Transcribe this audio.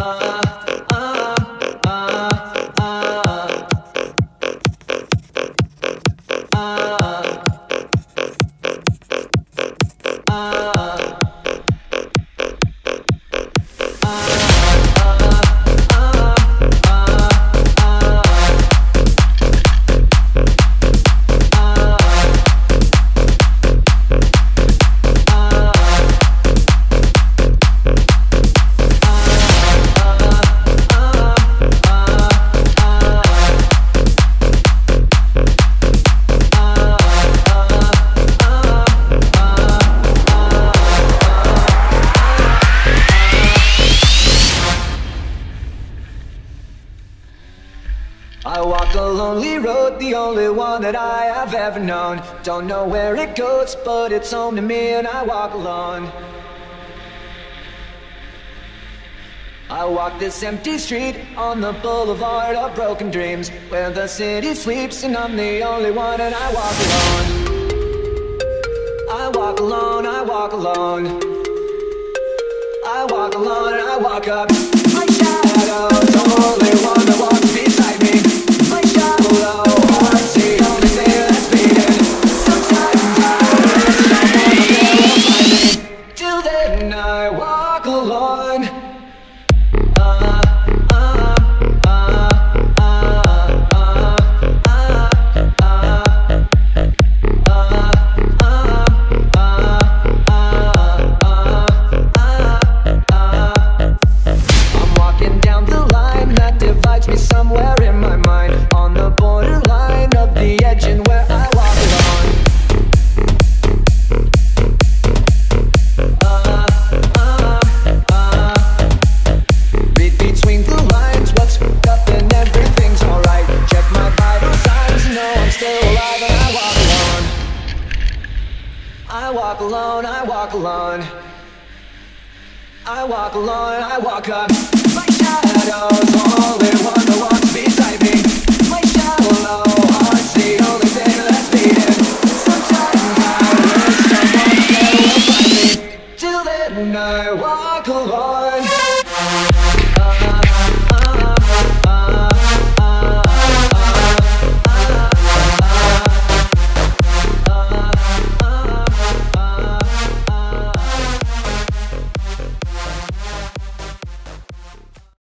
love. I walk a lonely road, the only one that I have ever known. Don't know where it goes, but it's home to me, and I walk alone. I walk this empty street on the boulevard of broken dreams, where the city sleeps, and I'm the only one, and I walk alone. I walk alone, I walk alone. I walk alone, I walk up. My shadow's the only one walk walk alone, I walk alone. I walk alone, I walk up. My shadow's one that walks beside